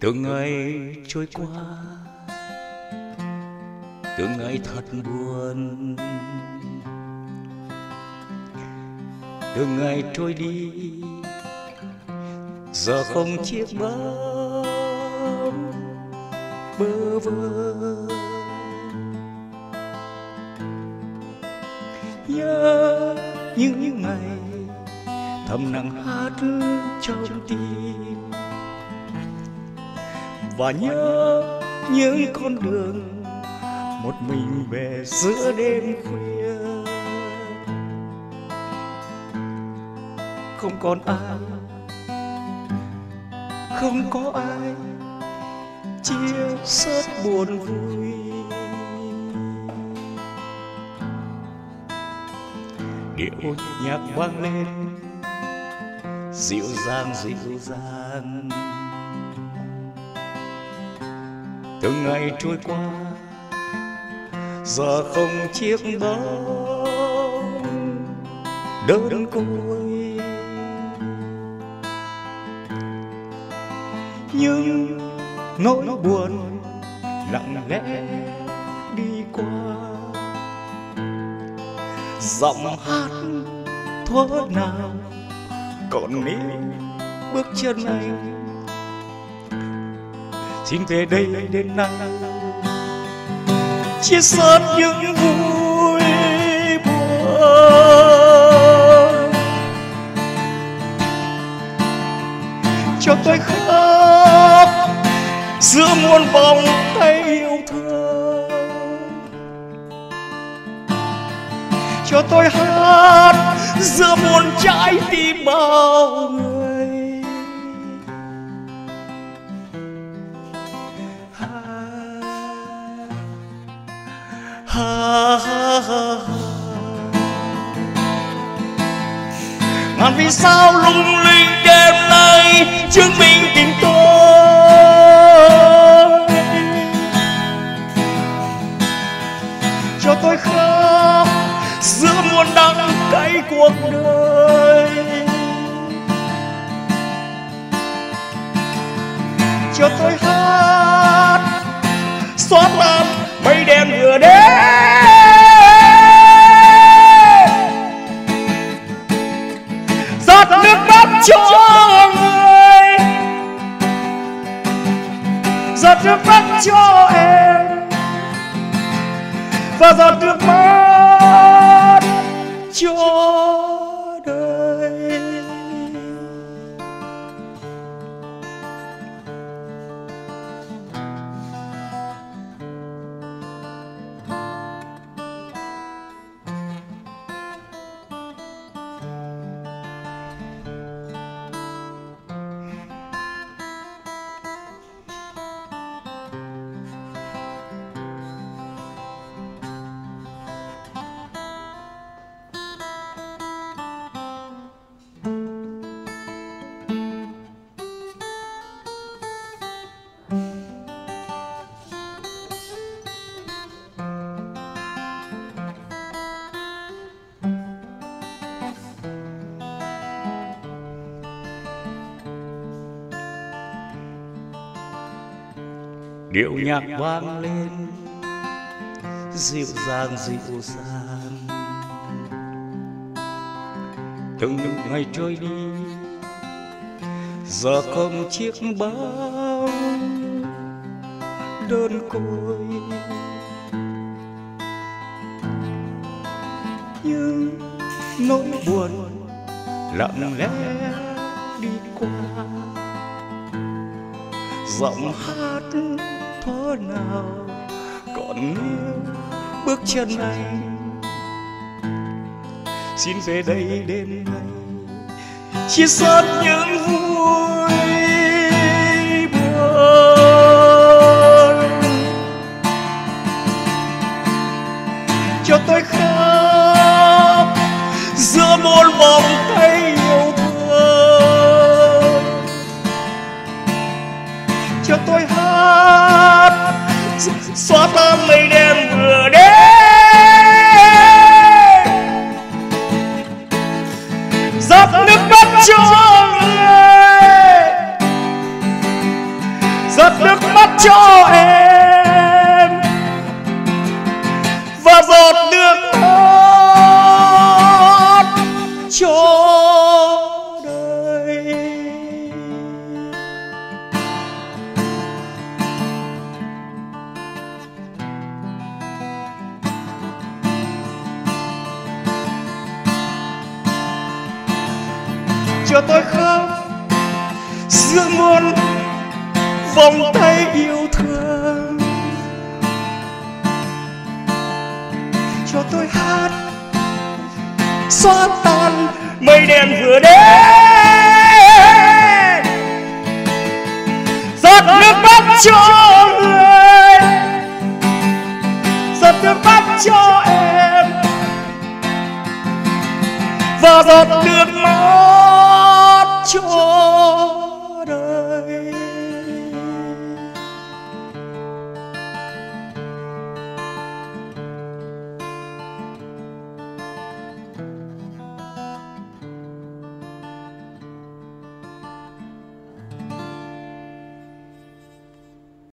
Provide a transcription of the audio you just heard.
từng ngày trôi qua. Từng ngày thật buồn từng ngày trôi đi, giờ không chiếc bóng bơ vơ. Nhớ những ngày thầm nặng hát trong tim. Và nhớ những con đường một mình về giữa đêm khuya. Không còn ai. Không có ai chia sớt buồn vui. Điệu nhạc vang lên, dịu dàng dịu dàng. Từng ngày trôi qua, giờ không chiếc bóng. Đơn côi nhưng nỗi buồn lặng lẽ đi qua. Giọng hát thuở nào còn mỹ bước chân anh xin về đây đêm nay. Chia sớt những vui buồn cho tôi khóc giữa muôn vòng tay yêu thương cho tôi hát giữa muôn trái tim bao người ha, ha, ha, ha. ngàn vì sao lung linh đêm nay chứng minh tình tôi cho tôi khóc giữa muôn đắng cay cuộc đời. Cho tôi hát xót tan mây đen vừa đến. Giọt nước mắt cho người. Giọt nước mắt cho em và giọt nước mắt cho điệu nhạc vang lên. Dịu dàng dịu dàng. Từng ngày trôi đi giờ không chiếc bóng đơn côi. Nhưng nỗi buồn lặng lẽ đi qua giọng hát thuở nào? Còn níu bước chân anh xin về đây đêm nay, chia sớt những vui buồn cho tôi khóc giữa muôn vòng tay mây đen vừa cho tôi khóc. Giữa muôn vòng tay yêu thương. Cho tôi hát xóa tan mây đen vừa đến. Giọt nước mắt cho người. Giọt nước mắt cho em. Và giọt nước mắt